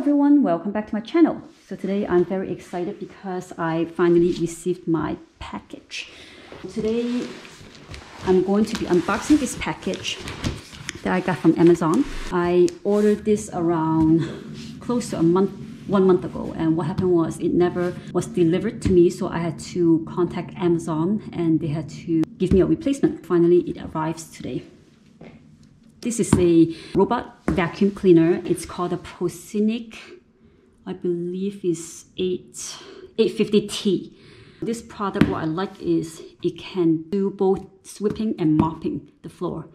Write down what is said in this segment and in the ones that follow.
Everyone, welcome back to my channel. So today I'm very excited because I finally received my package. Today I'm going to be unboxing this package that I got from Amazon. I ordered this around close to a month one month ago and what happened was it never was delivered to me so I had to contact Amazon and they had to give me a replacement. Finally it arrives today. This is a robot vacuum cleaner. It's called a Proscenic, I believe is 8, 850T. This product, what I like is it can do both sweeping and mopping the floor.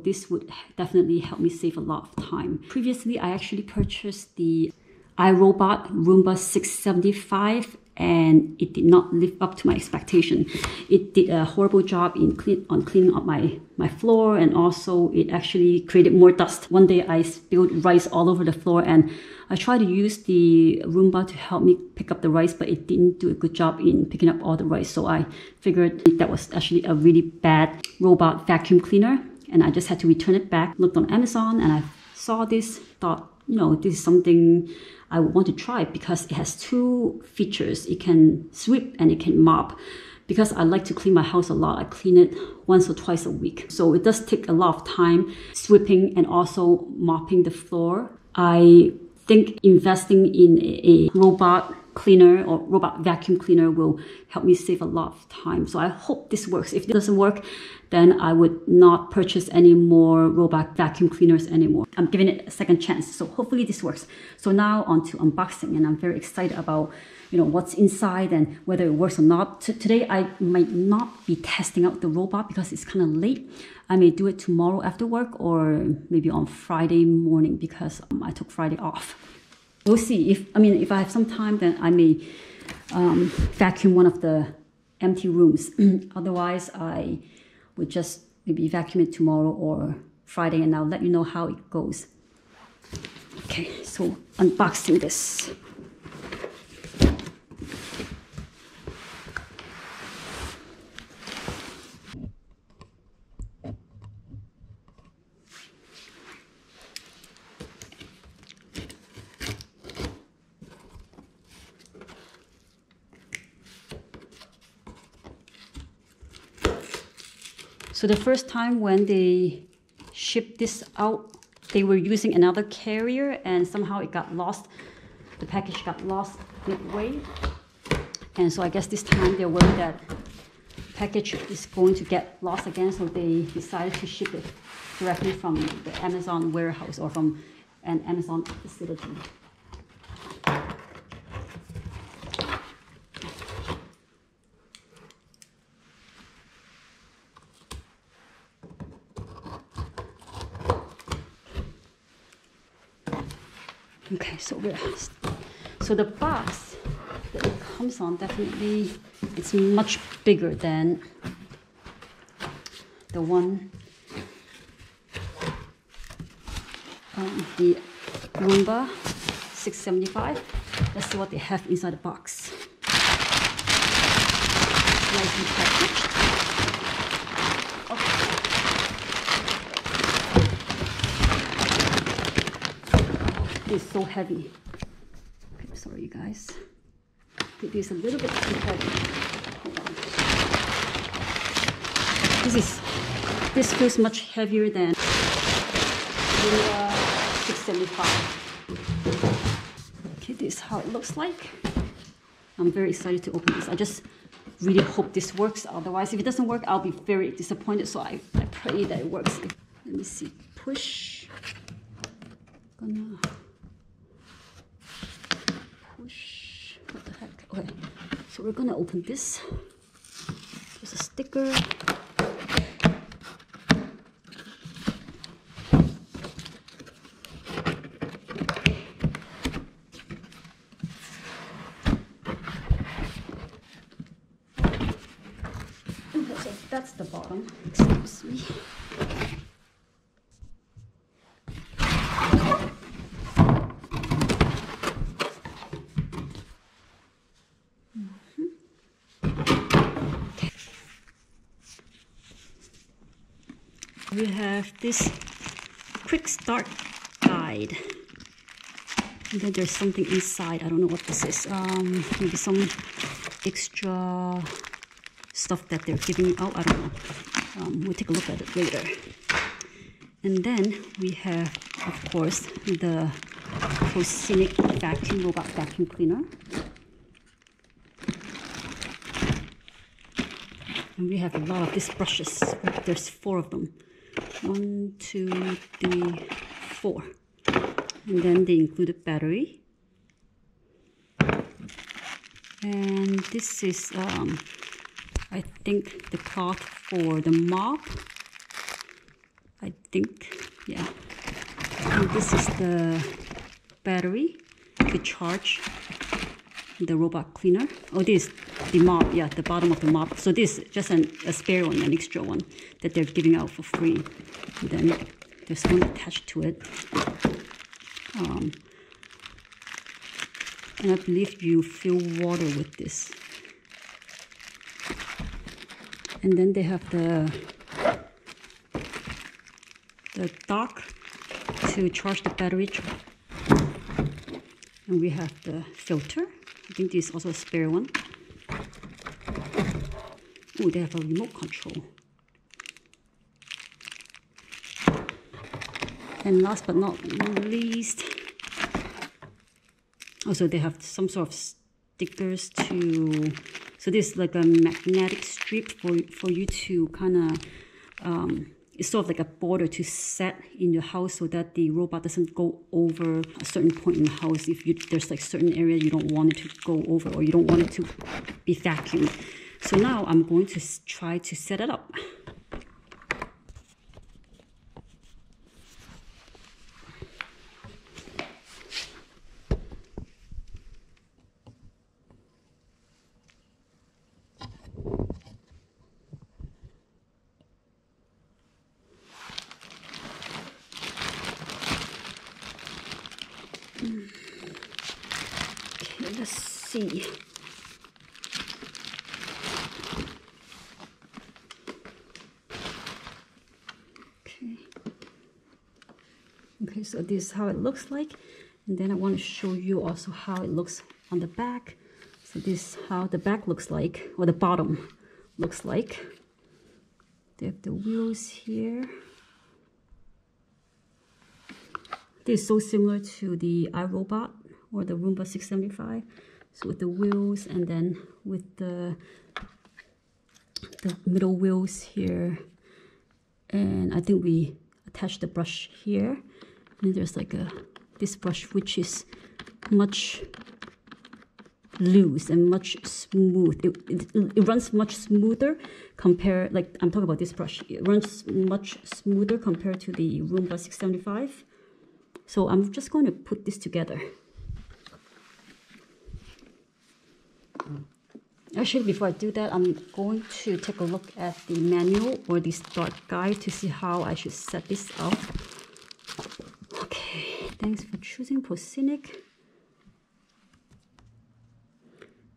This would definitely help me save a lot of time. Previously, I actually purchased the iRobot Roomba 675 and it did not live up to my expectation. It did a horrible job in clean, on cleaning up my, my floor and also it actually created more dust. One day I spilled rice all over the floor and I tried to use the Roomba to help me pick up the rice but it didn't do a good job in picking up all the rice so I figured that was actually a really bad robot vacuum cleaner and I just had to return it back. Looked on Amazon and I saw this, thought you know, this is something I want to try because it has two features. It can sweep and it can mop. Because I like to clean my house a lot, I clean it once or twice a week. So it does take a lot of time sweeping and also mopping the floor. I think investing in a robot cleaner or robot vacuum cleaner will help me save a lot of time. So I hope this works. If it doesn't work, then I would not purchase any more robot vacuum cleaners anymore. I'm giving it a second chance. So hopefully this works. So now on to unboxing and I'm very excited about you know what's inside and whether it works or not. T today I might not be testing out the robot because it's kind of late. I may do it tomorrow after work or maybe on Friday morning because um, I took Friday off we'll see. If I mean, if I have some time, then I may um, vacuum one of the empty rooms. Otherwise, I would just maybe vacuum it tomorrow or Friday, and I'll let you know how it goes. Okay, so unboxing this. So the first time when they shipped this out, they were using another carrier and somehow it got lost. The package got lost midway. And so I guess this time they're worried that package is going to get lost again, so they decided to ship it directly from the Amazon warehouse or from an Amazon facility. Okay, so we're so the box that it comes on definitely it's much bigger than the one um, the Roomba 675. Let's see what they have inside the box. Is so heavy. Okay, sorry you guys. It is a little bit too heavy. This is this feels much heavier than the uh, 675. Okay, this is how it looks like. I'm very excited to open this. I just really hope this works. Otherwise, if it doesn't work, I'll be very disappointed. So I, I pray that it works. Let me see. Push. Gonna Okay, we're gonna open this. There's a sticker. That's the bottom. Excuse me. We have this quick start guide. And then there's something inside. I don't know what this is. Um, maybe some extra stuff that they're giving out. I don't know. Um, we'll take a look at it later. And then we have, of course, the Proscenic vacuum robot vacuum cleaner. And we have a lot of these brushes. There's four of them. One, two, three, four. And then they included battery. And this is, um, I think, the cloth for the mop. I think, yeah. And this is the battery to charge the robot cleaner. Oh, this the mop, yeah, the bottom of the mop. So this is just an, a spare one, an extra one that they're giving out for free. And then there's one attached to it. Um, and I believe you fill water with this. And then they have the the dock to charge the battery. And we have the filter. I think this is also a spare one. Oh, they have a remote control. And last but not least, also they have some sort of stickers to, so this is like a magnetic strip for, for you to kind of um, it's sort of like a border to set in your house so that the robot doesn't go over a certain point in the house if you, there's like certain area you don't want it to go over or you don't want it to be vacuumed. So now I'm going to try to set it up. Okay, let's see. Okay. Okay, so this is how it looks like. And then I want to show you also how it looks on the back. So this is how the back looks like, or the bottom looks like. They have the wheels here. This is so similar to the iRobot or the Roomba 675. So with the wheels and then with the the middle wheels here. And I think we attach the brush here. And there's like a this brush which is much loose and much smooth. It, it, it runs much smoother compared, like I'm talking about this brush. It runs much smoother compared to the Roomba 675. So I'm just going to put this together. Actually, before I do that, I'm going to take a look at the manual or the start guide to see how I should set this up. Okay, thanks for choosing Proscenic.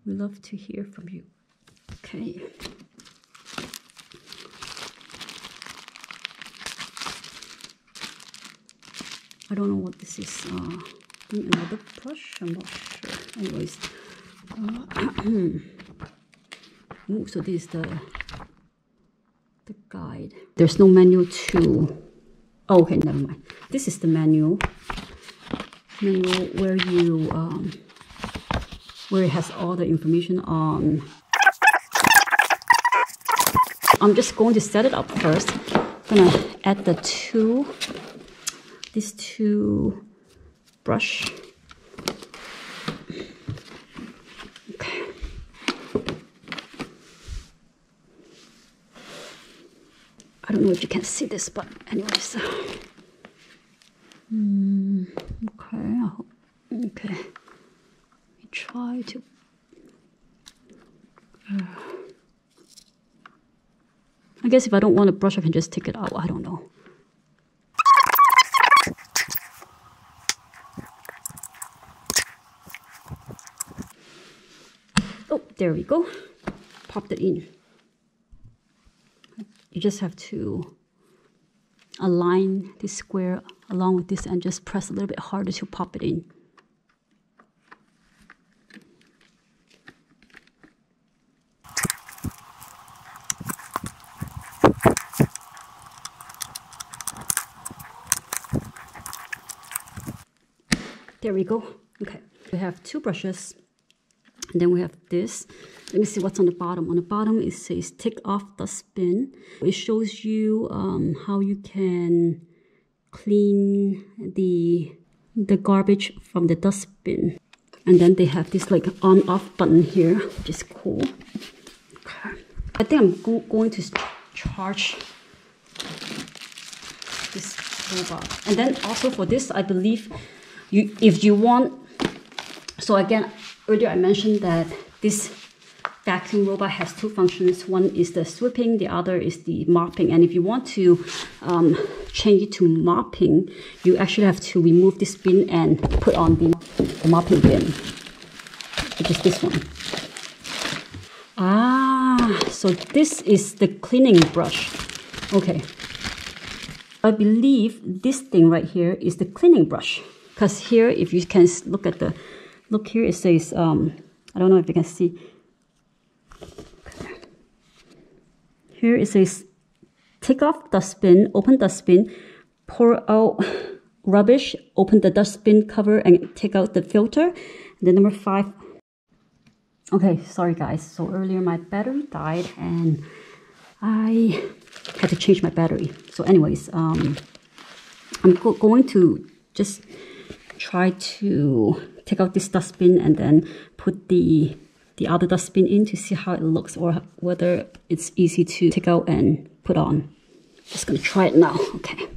We love to hear from you. Okay. I don't know what this is. Uh, another brush? I'm not sure. Anyways. Uh, Ooh, so this is the the guide. There's no manual to. Oh, okay, never mind. This is the manual. Manual where you um, where it has all the information on. I'm just going to set it up first. I'm gonna add the two, these two brush know if you can see this, but anyways. Mm, okay, okay. Let me try to. Uh, I guess if I don't want a brush, I can just take it out. I don't know. Oh, there we go. Popped it in you just have to align this square along with this and just press a little bit harder to pop it in. There we go. Okay, we have two brushes and then we have this let me see what's on the bottom. On the bottom, it says take off the spin. It shows you um, how you can clean the the garbage from the dustbin. And then they have this like on off button here, which is cool. Okay. I think I'm go going to charge this robot. And then also for this, I believe you if you want, so again, earlier I mentioned that this vacuum robot has two functions. One is the sweeping, the other is the mopping. And if you want to um, change it to mopping, you actually have to remove this bin and put on the, the mopping bin, which is this one. Ah, so this is the cleaning brush. Okay. I believe this thing right here is the cleaning brush. Because here, if you can look at the, look here, it says, um, I don't know if you can see, Here it says, take off dustbin, open dustbin, pour out rubbish, open the dustbin cover and take out the filter. And then number five, okay, sorry guys. So earlier my battery died and I had to change my battery. So anyways, um, I'm go going to just try to take out this dustbin and then put the the other dustbin in to see how it looks or whether it's easy to take out and put on. Just gonna try it now, okay.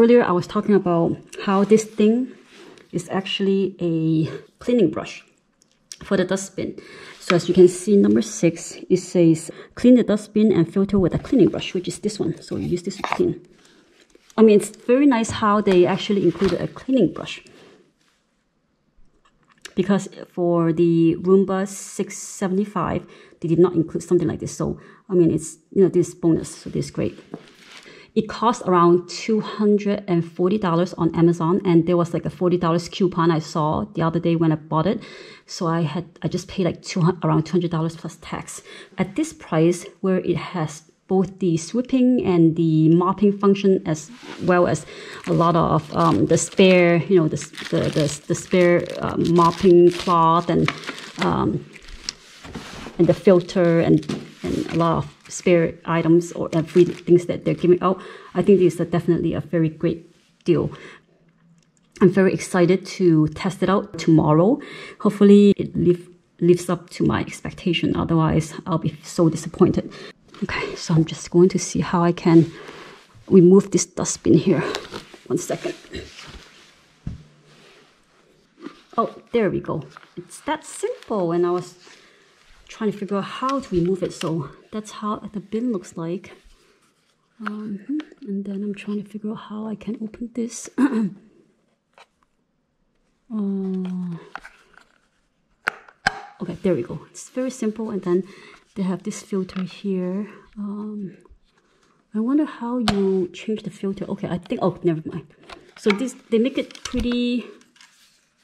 Earlier I was talking about how this thing is actually a cleaning brush for the dustbin. So as you can see, number six, it says clean the dustbin and filter with a cleaning brush, which is this one. So you use this to clean. I mean, it's very nice how they actually included a cleaning brush. Because for the Roomba 675, they did not include something like this. So, I mean, it's, you know, this bonus, so this is great. It cost around $240 on Amazon, and there was like a $40 coupon I saw the other day when I bought it. So I had, I just paid like two, around $200 plus tax. At this price, where it has both the sweeping and the mopping function as well as a lot of um, the spare, you know, the, the, the, the spare um, mopping cloth and um, and the filter and, and a lot of spare items or uh, free things that they're giving out. I think this is definitely a very great deal. I'm very excited to test it out tomorrow. Hopefully it live, lives up to my expectation. Otherwise, I'll be so disappointed. Okay, so I'm just going to see how I can remove this dustbin here. One second. Oh, there we go. It's that simple and I was trying to figure out how to remove it. So that's how the bin looks like. Um, and then I'm trying to figure out how I can open this. uh, okay, there we go. It's very simple and then they have this filter here. Um, I wonder how you change the filter. Okay I think oh never mind. So this they make it pretty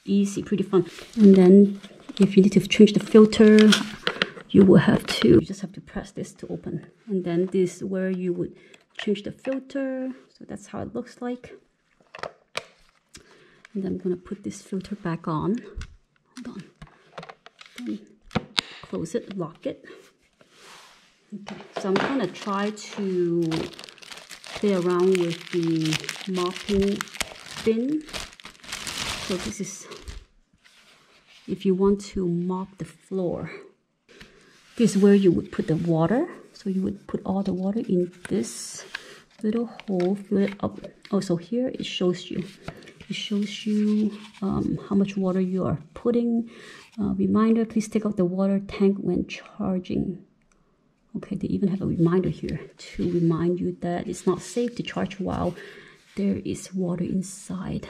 easy pretty fun. And then if you need to change the filter you will have to you just have to press this to open. And then this is where you would change the filter. So that's how it looks like. And I'm gonna put this filter back on. Hold on. Then close it lock it Okay, so I'm going to try to play around with the mopping bin. So this is if you want to mop the floor. This is where you would put the water. So you would put all the water in this little hole, fill it up. Also here it shows you. It shows you um, how much water you are putting. Uh, reminder, please take out the water tank when charging. Okay, they even have a reminder here to remind you that it's not safe to charge while there is water inside.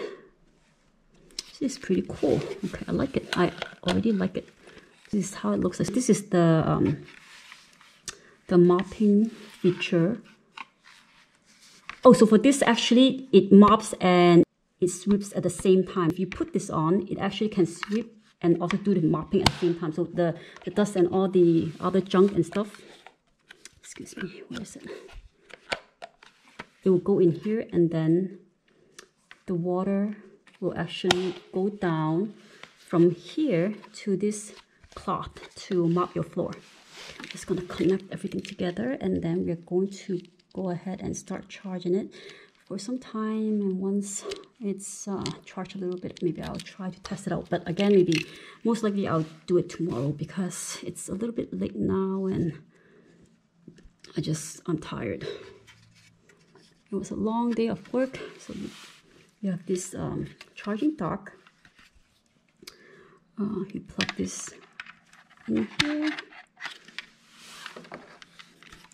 This is pretty cool. Okay, I like it. I already like it. This is how it looks like. This is the um, the mopping feature. Oh, so for this actually, it mops and it sweeps at the same time. If you put this on, it actually can sweep and also do the mopping at the same time. So the, the dust and all the other junk and stuff excuse me, where is it? it will go in here and then the water will actually go down from here to this cloth to mop your floor. I'm Just gonna connect everything together and then we're going to go ahead and start charging it for some time and once it's uh, charged a little bit maybe I'll try to test it out but again maybe most likely I'll do it tomorrow because it's a little bit late now and I just I'm tired. It was a long day of work so you have this um, charging dock. Uh, you plug this in here.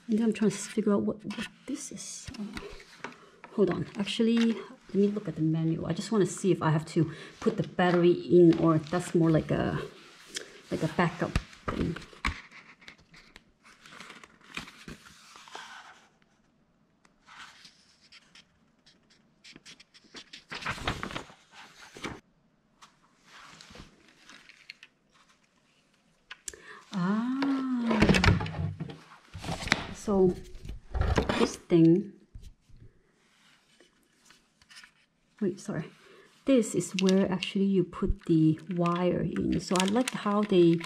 And then I'm trying to figure out what, what this is. Uh, hold on. Actually let me look at the menu. I just want to see if I have to put the battery in or that's more like a like a backup thing Ah, so this thing wait sorry. This is where actually you put the wire in. So I like how they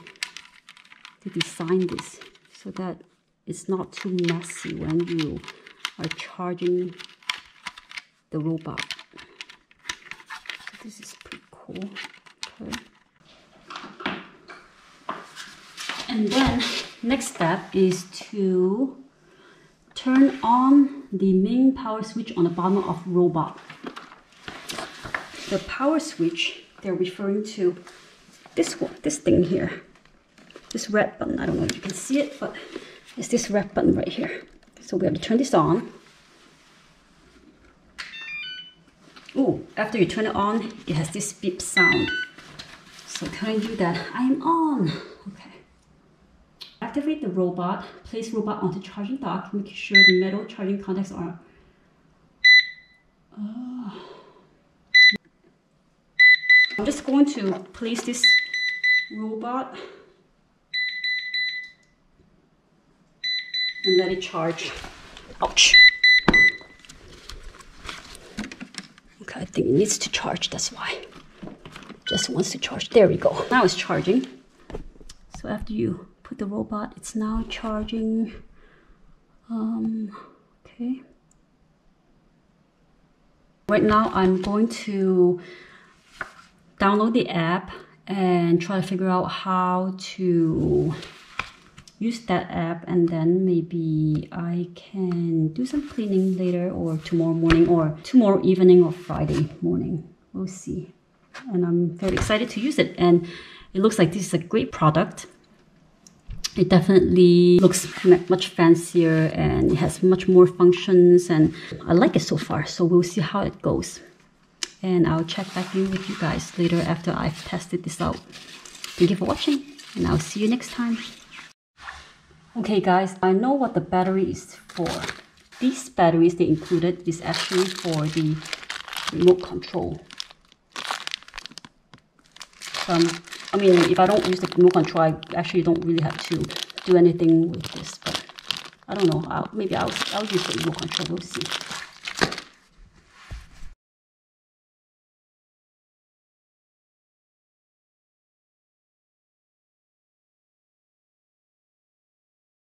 they design this so that it's not too messy when you are charging the robot. So this is pretty cool. Okay. And then next step is to turn on the main power switch on the bottom of robot the power switch, they're referring to this one, this thing here. This red button. I don't know if you can see it, but it's this red button right here. So we have to turn this on. Oh, after you turn it on, it has this beep sound. So telling you that I'm on. Okay. Activate the robot. Place robot onto charging dock. Make sure the metal charging contacts are. Oh. I'm just going to place this robot and let it charge. Ouch. Okay, I think it needs to charge, that's why. Just wants to charge. There we go. Now it's charging. So after you put the robot, it's now charging. Um, okay. Right now I'm going to download the app and try to figure out how to use that app and then maybe I can do some cleaning later or tomorrow morning or tomorrow evening or Friday morning. We'll see. And I'm very excited to use it and it looks like this is a great product. It definitely looks much fancier and it has much more functions and I like it so far. So we'll see how it goes and I'll check back in with you guys later after I've tested this out. Thank you for watching and I'll see you next time. Okay guys, I know what the battery is for. These batteries they included is actually for the remote control. Um, I mean, if I don't use the remote control, I actually don't really have to do anything with this. But I don't know. I'll, maybe I'll, I'll use the remote control. We'll see.